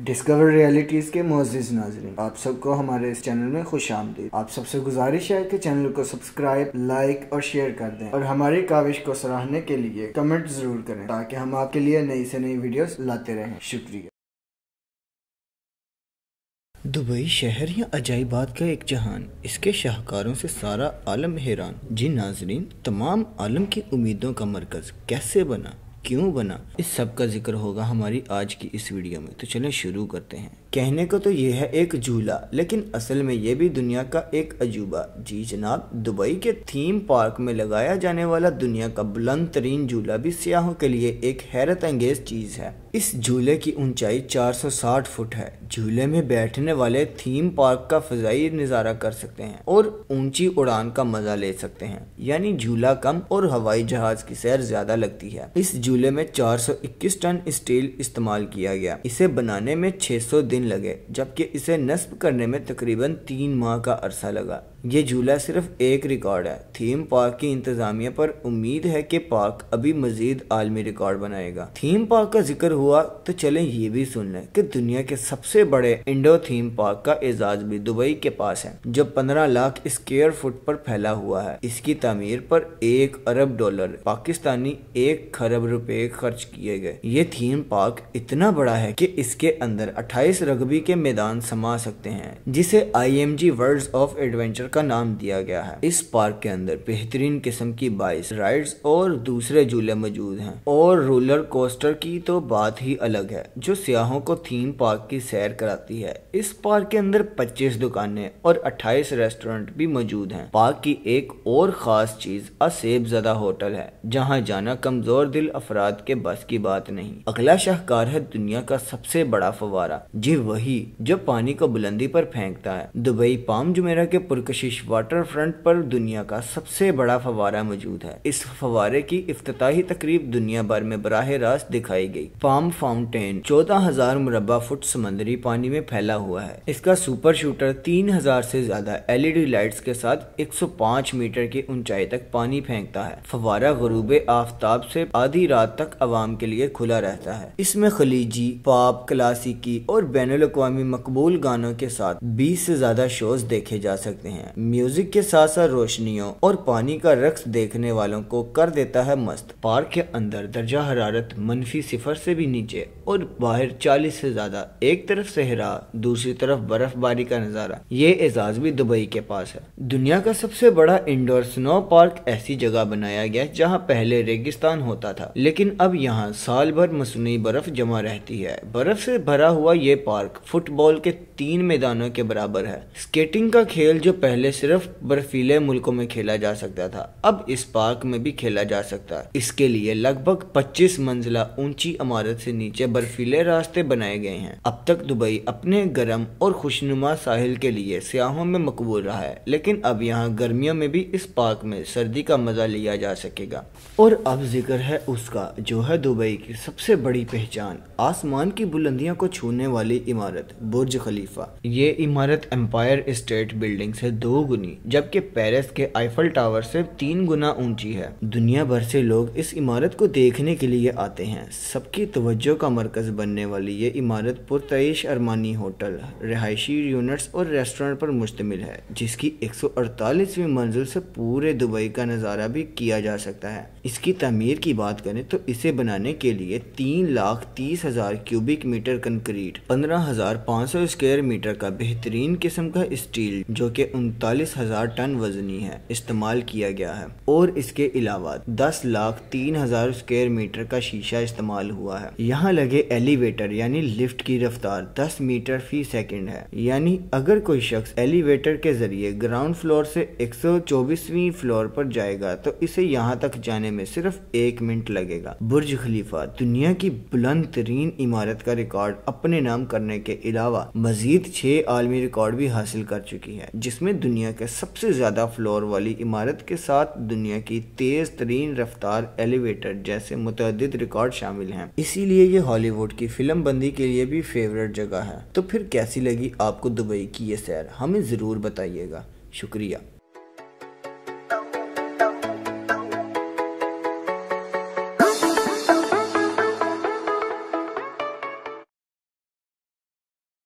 Discover realities के मोजिज नाजरीन आप सबको हमारे इस चैनल में खुश आमदीद। आप सबसे गुजारिश है कि चैनल को सब्सक्राइब लाइक और शेयर कर दें। और हमारी काविश को सराहने के लिए कमेंट ज़रूर करें, ताकि हम आपके लिए नई से नई वीडियोस लाते रहें। शुक्रिया। दुबई शहर या अजाइबात का एक जहान। इसके शाहकारों से सारा आलम हैरान। जी नाजरीन, तमाम आलम की उम्मीदों का मरकज़ कैसे बना? क्यों बना? इस सब का ज़िक्र होगा हमारी आज की इस वीडियो में। तो चलें शुरू करते हैं। कहने को तो ये है एक झूला, लेकिन असल में ये भी दुनिया का एक अजूबा। जी जनाब, दुबई के थीम पार्क में लगाया जाने वाला दुनिया का बुलंद तरीन झूला भी सियाहों के लिए एक हैरत अंगेज चीज़ है। इस झूले की ऊंचाई 460 फुट है। झूले में बैठने वाले थीम पार्क का फजाई नज़ारा कर सकते हैं और ऊँची उड़ान का मज़ा ले सकते हैं। यानी झूला कम और हवाई जहाज़ की सैर ज़्यादा लगती है। इस झूले में 421 टन स्टील इस्तेमाल किया गया। इसे बनाने में 600 दिन लगे, जबकि इसे नस्ब करने में तकरीबन तीन माह का अरसा लगा। ये झूला सिर्फ़ एक रिकॉर्ड है। थीम पार्क की इंतजामिया पर उम्मीद है कि पार्क अभी मजीद आलमी रिकॉर्ड बनाएगा। थीम पार्क का ज़िक्र हुआ तो चलें ये भी सुन लें कि दुनिया के सबसे बड़े इंडो थीम पार्क का एजाज भी दुबई के पास है, जो पंद्रह लाख स्क्वेयर फुट पर फैला हुआ है। इसकी तमीर पर एक अरब डॉलर, पाकिस्तानी एक खरब रुपए खर्च किए गए। ये थीम पार्क इतना बड़ा है की इसके अंदर 28 रग्बी के मैदान समा सकते हैं, जिसे I M G world of adventure का नाम दिया गया है। इस पार्क के अंदर बेहतरीन किस्म की बाइस, राइड्स और दूसरे झूले मौजूद हैं। और रोलर कोस्टर की तो बात ही अलग है, जो सियाहों को थीम पार्क की सैर कराती है। इस पार्क के अंदर 25 दुकानें और 28 रेस्टोरेंट भी मौजूद हैं। पार्क की एक और खास चीज़ असेब जदा होटल है, जहाँ जाना कमज़ोर दिल अफराद के बस की बात नहीं। अगला शाहकार है दुनिया का सबसे बड़ा फवारा। जी वही, जो पानी को बुलंदी पर फेंकता है। दुबई पाम जुमेरा के पुरकश कशिश वाटर फ्रंट पर दुनिया का सबसे बड़ा फवारा मौजूद है। इस फवारे की इफ्ताही तकरीब दुनिया भर में बराह रास्त दिखाई गई। पाम फाउंटेन चौदह हज़ार मुरबा फुट समंदरी पानी में फैला हुआ है। इसका सुपर शूटर तीन हज़ार से ज़्यादा एलईडी लाइट्स के साथ 105 मीटर की ऊंचाई तक पानी फेंकता है। फवारा गरूब आफ्ताब से आधी रात तक आवाम के लिए खुला रहता है। इसमें खलीजी, पाप, क्लासिकी और बैन अवी मकबूल गानों के साथ 20 से ज़्यादा शोज़ देखे जा सकते हैं। म्यूज़िक के साथ साथ रोशनियों और पानी का रक्स देखने वालों को कर देता है मस्त। पार्क के अंदर दर्जा हरारत मनफी सिफर से भी नीचे और बाहर 40 से ज़्यादा। एक तरफ़ सहरा, दूसरी तरफ़ बर्फबारी का नज़ारा। ये एजाज भी दुबई के पास है। दुनिया का सबसे बड़ा इंडोर स्नो पार्क ऐसी जगह बनाया गया जहाँ पहले रेगिस्तान होता था। लेकिन अब यहाँ साल भर मसनू बर्फ़ जमा रहती है। बर्फ़ से भरा हुआ ये पार्क फुटबॉल के तीन मैदानों के बराबर है। स्केटिंग का खेल जो पहले पहले सिर्फ़ बर्फीले मुल्कों में खेला जा सकता था, अब इस पार्क में भी खेला जा सकता। है इसके लिए लगभग 25 मंजिला ऊँची इमारत से नीचे बर्फीले रास्ते बनाए गए हैं। अब तक दुबई अपने गर्म और खुशनुमा साहिल के लिए सियाहों में मकबूल रहा है, लेकिन अब यहाँ गर्मियों में भी इस पार्क में सर्दी का मज़ा लिया जा सकेगा। और अब ज़िक्र है उसका, जो है दुबई की सबसे बड़ी पहचान, आसमान की बुलंदियों को छूने वाली इमारत, बुर्ज खलीफा। ये इमारत एम्पायर स्टेट बिल्डिंग से दो दो गुनी जबकि पेरिस के आइफल टावर से तीन गुना ऊँची है। दुनिया भर से लोग इस इमारत को देखने के लिए आते हैं। सबकी तवज्जो का मरकज बनने वाली ये इमारत पुरतईश अरमानी होटल, रिहायशी यूनिट्स और रेस्टोरेंट पर मुश्तमिल है, जिसकी एक सौ अड़तालीसवीं मंजिल से पूरे दुबई का नज़ारा भी किया जा सकता है। इसकी तमीर की बात करें तो इसे बनाने के लिए तीन लाख तीस हज़ार क्यूबिक मीटर कंक्रीट, पंद्रह हज़ार पाँच सौ स्क्वायर मीटर का बेहतरीन किस्म का स्टील, जो कि उनतालीस हज़ार टन वजनी है, इस्तेमाल किया गया है। और इसके अलावा दस लाख तीन हज़ार स्क्वेयर मीटर का शीशा इस्तेमाल हुआ है। यहाँ लगे एलिवेटर यानी लिफ्ट की रफ्तार दस मीटर फ़ी सेकेंड है। यानी अगर कोई शख्स एलिवेटर के ज़रिए ग्राउंड फ्लोर से एक फ्लोर पर जाएगा तो इसे यहाँ तक जाने में सिर्फ़ एक मिनट लगेगा। बुर्ज खलीफा, दुनिया की बुलंद तरीन इमारत का रिकॉर्ड अपने नाम करने के अलावा मजीद छह आलमी रिकॉर्ड भी हासिल कर चुकी है, जिसमें दुनिया के सबसे ज़्यादा फ्लोर वाली इमारत के साथ दुनिया की तेज़ तरीन रफ्तार एलिवेटर जैसे मुतद रिकॉर्ड शामिल हैं। इसीलिए ये हॉलीवुड की फ़िल्म बंदी के लिए भी फेवरेट जगह है। तो फिर कैसी लगी आपको दुबई की ये सैर? हमें ज़रूर बताइएगा। शुक्रिया।